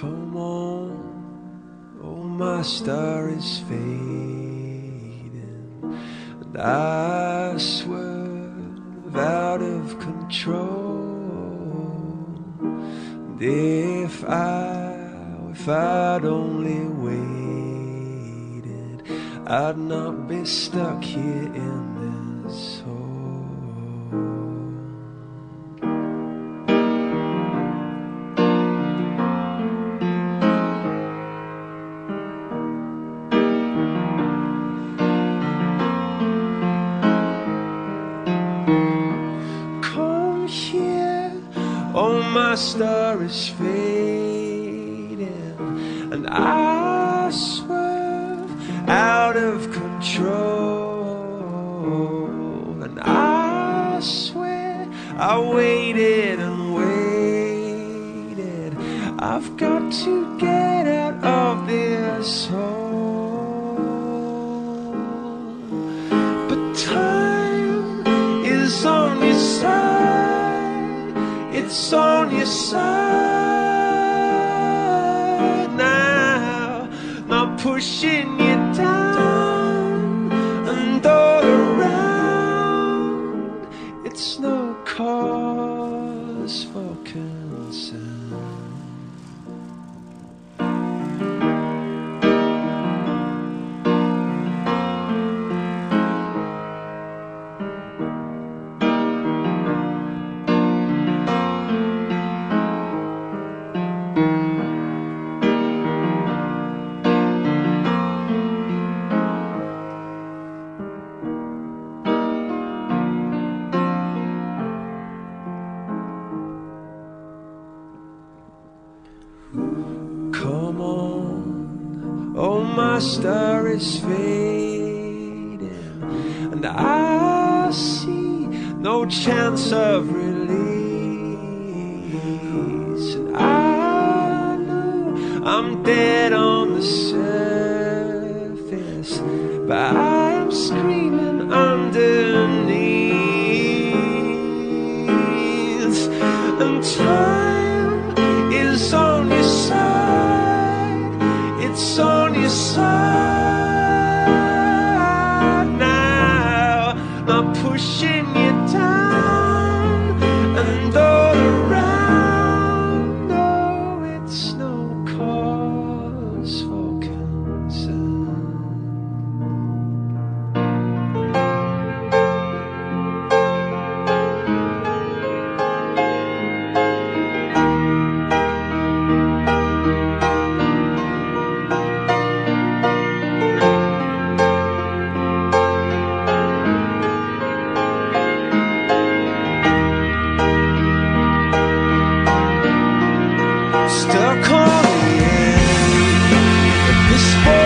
Come on, oh my star is fading, and I swerve out of control. And if I, if I'd only waited, I'd not be stuck here in this hole. My star is fading, and I swerve out of control. And I swear I waited and waited. I've got to get out of this hole. It's on your side now. Not pushing you down and all around. It's no cause for concern. My star is fading, and I see no chance of release. And I know I'm dead on the surface, but I am screaming underneath. And time pushing are calling. This